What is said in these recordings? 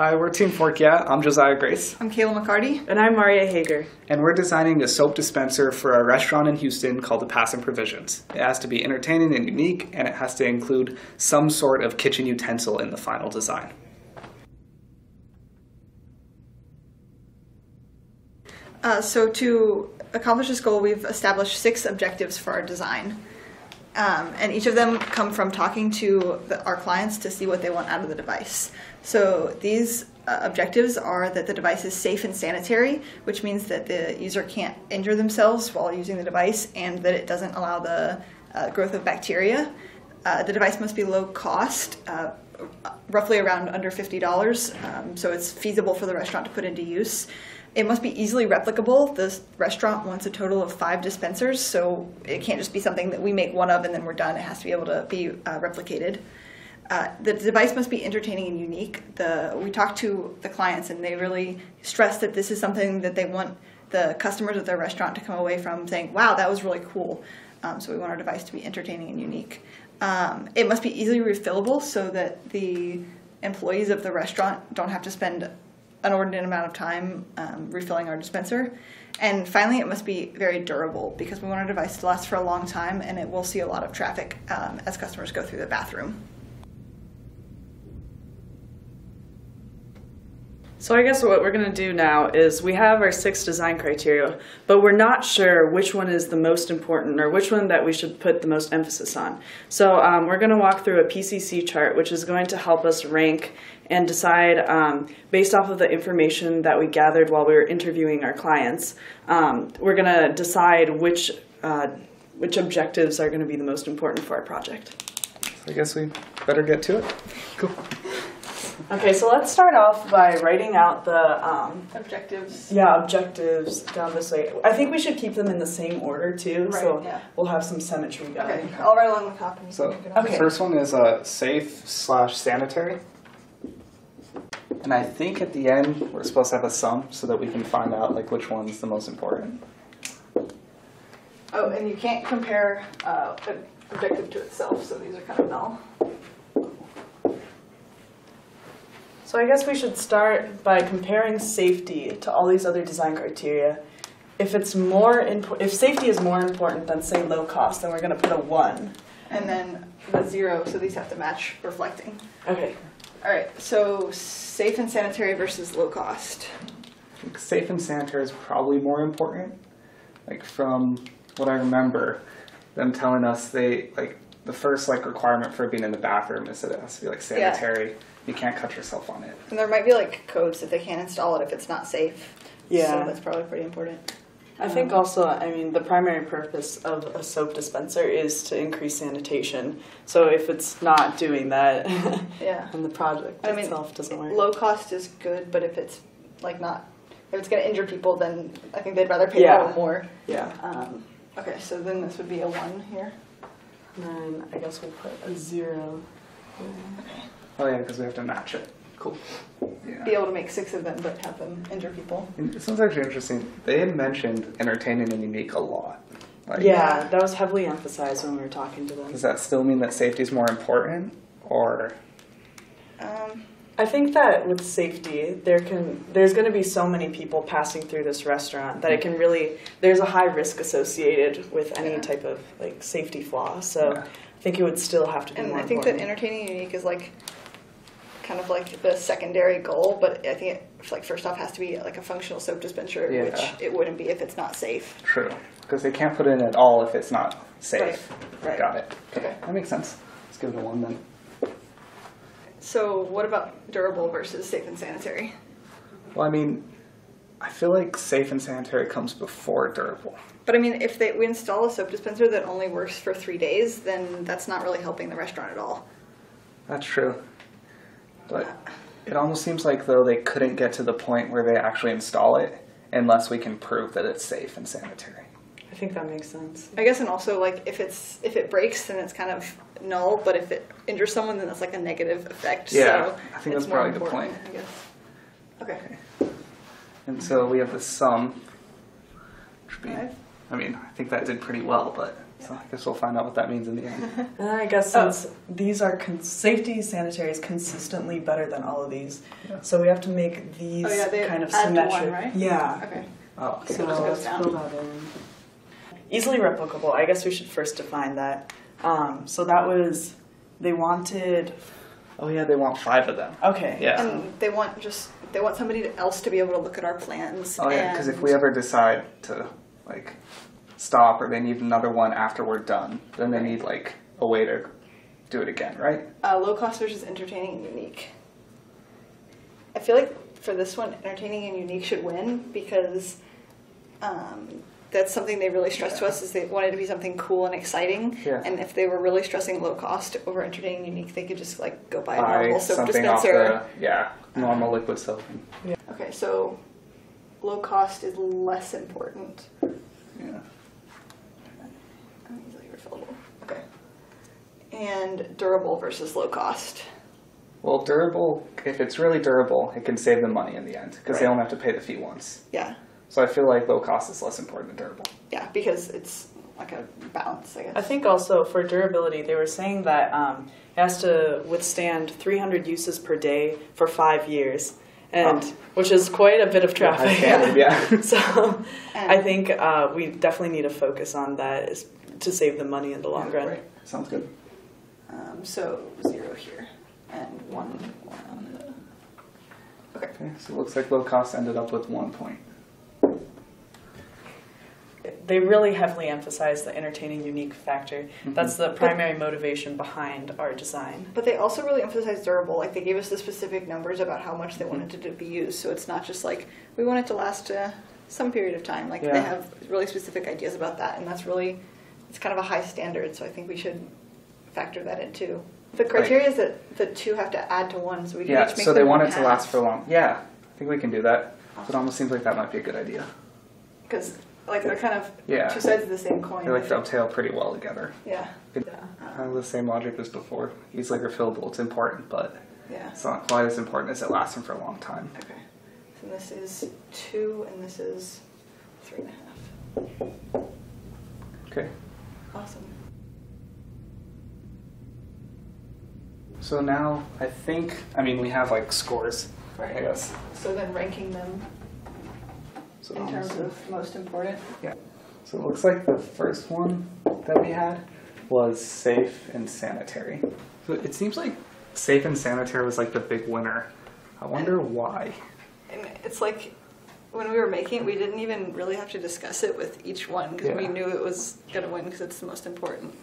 Hi, we're Team Fork Yeah. I'm Josiah Grace, I'm Kayla McCarty. And I'm Maria Hager. and we're designing a soap dispenser for a restaurant in Houston called the Pass and Provisions. It has to be entertaining and unique, and it has to include some sort of kitchen utensil in the final design. Uh, so to accomplish this goal, we've established six objectives for our design. Um, and each of them come from talking to the, our clients to see what they want out of the device. So these uh, objectives are that the device is safe and sanitary, which means that the user can't injure themselves while using the device, and that it doesn't allow the uh, growth of bacteria. Uh, the device must be low cost, uh, roughly around under $50, um, so it's feasible for the restaurant to put into use. It must be easily replicable. The restaurant wants a total of five dispensers, so it can't just be something that we make one of and then we're done. It has to be able to be uh, replicated. Uh, the device must be entertaining and unique. The, we talked to the clients and they really stress that this is something that they want the customers at their restaurant to come away from saying, wow, that was really cool. Um, so we want our device to be entertaining and unique. Um, it must be easily refillable so that the employees of the restaurant don't have to spend an inordinate amount of time um, refilling our dispenser. And finally, it must be very durable because we want our device to last for a long time and it will see a lot of traffic um, as customers go through the bathroom. So I guess what we're going to do now is we have our six design criteria, but we're not sure which one is the most important or which one that we should put the most emphasis on. So um, we're going to walk through a PCC chart, which is going to help us rank and decide um, based off of the information that we gathered while we were interviewing our clients. Um, we're going to decide which uh, which objectives are going to be the most important for our project. I guess we better get to it. Cool. Okay, so let's start off by writing out the um, Objectives. yeah objectives down this way. I think we should keep them in the same order too, so Right, yeah. we'll have some symmetry going. Okay, I'll write along the top So can make it up. the Okay. first one is uh, safe slash sanitary. And I think at the end we're supposed to have a sum so that we can find out like which one's the most important. Oh, and you can't compare uh, an objective to itself, so these are kind of null. So I guess we should start by comparing safety to all these other design criteria. If it's more impo- if safety is more important than say low cost, then we're going to put a one. And then the zero, so these have to match reflecting. Okay. All right, so safe and sanitary versus low cost. I think safe and sanitary is probably more important. Like from what I remember, them telling us they like the first like requirement for being in the bathroom is that it has to be like sanitary. Yeah. sanitary. You can't cut yourself on it. And there might be like codes that they can't install it if it's not safe. Yeah. So that's probably pretty important. I think also, I mean, the primary purpose of a soap dispenser is to increase sanitation. So if it's not doing that, Yeah. and the project I mean, itself doesn't work. Low cost is good, but if it's like not, if it's going to injure people, then I think they'd rather pay Yeah. a little more. yeah. Um, okay, so then this would be a one here. And then I guess we'll put a zero. Oh yeah, because we have to match it. Cool. Be able to make six of them, but have them injure people. And It sounds actually interesting. They had mentioned entertaining and unique a lot. Like, Yeah, that was heavily emphasized when we were talking to them. Does that still mean that safety is more important, or Um, I think that with safety, there can there's going to be so many people passing through this restaurant that it can mm-hmm. really there's a high risk associated with any Yeah. type of like safety flaw. So Yeah. I think it would still have to be and more I think that entertaining and unique is like kind of like the secondary goal, but I think it like first off has to be like a functional soap dispenser, Yeah. which it wouldn't be if it's not safe. true? Because they can't put it in at all if it's not safe. Right, right. Got it. Okay. That makes sense. Let's give it a one then. So what about durable versus safe and sanitary? Well, I mean, I feel like safe and sanitary comes before durable. But I mean, if they, we install a soap dispenser that only works for three days, then that's not really helping the restaurant at all. That's true. But it almost seems like though they couldn't get to the point where they actually install it unless we can prove that it's safe and sanitary. I think that makes sense. I guess, and also like if it's if it breaks, then it's kind of null. But if it injures someone, then that's like a negative effect. Yeah, so I think it's that's probably the point. I guess. Okay. And so we have the sum. Be, Five. I mean, I think that did pretty well, but So I guess we'll find out what that means in the end. And I guess Oh. since these are con- safety sanitary is consistently better than all of these, Yeah. so we have to make these Oh, yeah, they kind of add to one, symmetric. right? Yeah. Okay. Oh, So it Easily replicable. I guess we should first define that. Um, so that was they wanted. oh yeah, they want five of them. Okay. Yeah. And they want just they want somebody else to be able to look at our plans. Oh yeah, because if we ever decide to like stop or they need another one after we're done, then they need like a way to do it again, right? uh, low cost versus entertaining and unique. I feel like for this one, entertaining and unique should win because um, that's something they really stressed to us is they wanted to be something cool and exciting. Yeah. And if they were really stressing low cost over entertaining unique, they could just like go buy a Buy normal soap something off dispenser. the yeah normal liquid soap. Yeah. Okay, so low cost is less important. Yeah. Easily refillable. Okay. And durable versus low cost. Well, durable. If it's really durable, it can save them money in the end because they Right. only have to pay the fee once. Yeah. So I feel like low cost is less important than durable. Yeah, because it's like a balance, I guess. I think also for durability, they were saying that um, it has to withstand 300 uses per day for five years, and Oh. which is quite a bit of High traffic. standard, yeah. so And- I think uh, we definitely need to focus on that is to save the money in the long run. Right. Sounds good. Um, so zero here and one, one on the. Okay. Okay, so it looks like low cost ended up with one point. They really heavily emphasize the entertaining, unique factor. That's the primary motivation behind our design. But they also really emphasize durable. Like they gave us the specific numbers about how much they wanted it to be used. So it's not just like we want it to last uh, some period of time. Like they have really specific ideas about that, and that's really it's kind of a high standard. So I think we should factor that in too. The criteria is that the two have to add to one, so we can Yeah, each make so they them want one it to last for long. Yeah, I think we can do that. It almost seems like that might be a good idea. because like they're kind of Yeah. two sides of the same coin. They like dovetail pretty well together. Yeah. Good. Kind of the same logic as before. Easily refillable, it's important, but Yeah. it's not quite as important as it lasting for a long time. Okay. So this is two, and this is three and a half. Okay. Awesome. So now I think, I mean, we have like scores, Right. I guess. So then ranking them So in terms honestly- of most important. Yeah. So it looks like the first one that we had was safe and sanitary. So it seems like safe and sanitary was like the big winner. I wonder why. And it's like when we were making it, we didn't even really have to discuss it with each one because we knew it was gonna win because it's the most important.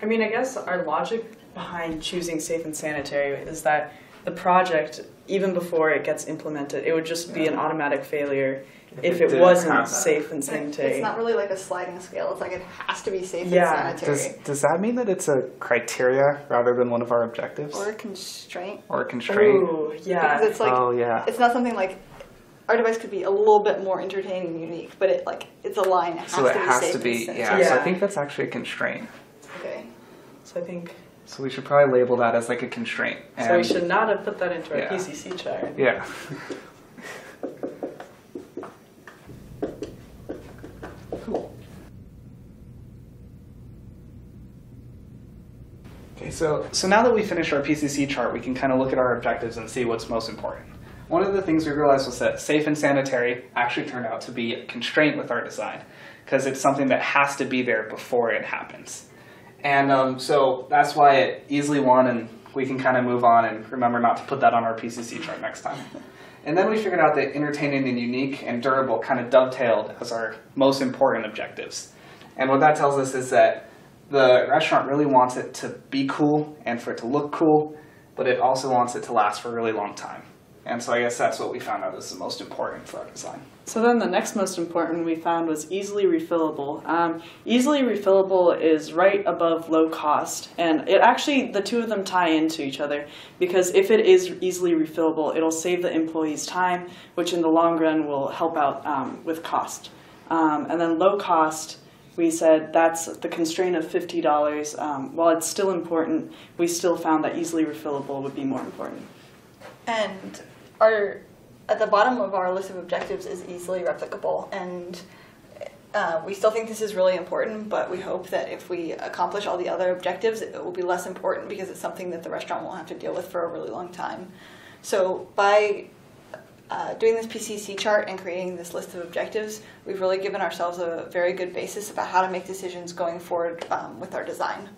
I mean, I guess our logic behind choosing safe and sanitary is that the project, even before it gets implemented, it would just be an automatic failure If if, it it wasn't safe and And sanitary. It's not really like a sliding scale. It's like it has to be safe Yeah. and Does, sanitary does does that mean that it's a criteria rather than one of our objectives? or a constraint. Or a constraint? Ooh, yeah. Because it's like oh, yeah. it's not something like our device could be a little bit more entertaining and unique, but it like it's a line. It has So to it be has safe to be, sanitary. yeah, So I think that's actually a constraint. Okay. so I think So we should probably label that as like a constraint. so. We should not have put that into our Yeah. PCC chart. Yeah. cool. Okay, so so now that we finished our PCC chart, we can kind of look at our objectives and see what's most important. One of the things we realized was that safe and sanitary actually turned out to be a constraint with our design because it's something that has to be there before it happens. And um, so that's why it easily won, and we can kind of move on and remember not to put that on our PCC chart next time. And then we figured out that entertaining and unique and durable kind of dovetailed as our most important objectives. And what that tells us is that the restaurant really wants it to be cool and for it to look cool, but it also wants it to last for a really long time. And so I guess that's what we found out is the most important for our design. So then the next most important we found was easily refillable. Um, easily refillable is right above low cost, and it actually the two of them tie into each other because if it is easily refillable, it'll save the employees time, which in the long run will help out um, with cost. Um, and then low cost, we said that's the constraint of fifty dollars. Um, while it's still important, we still found that easily refillable would be more important. And at the bottom of our list of objectives is easily replicable, and uh, we still think this is really important, but we hope that if we accomplish all the other objectives, it will be less important because it's something that the restaurant won't have to deal with for a really long time. So by uh, doing this PCC chart and creating this list of objectives, we've really given ourselves a very good basis about how to make decisions going forward um, with our design.